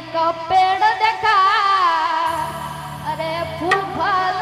का पेड़ देखा। अरे फूल फल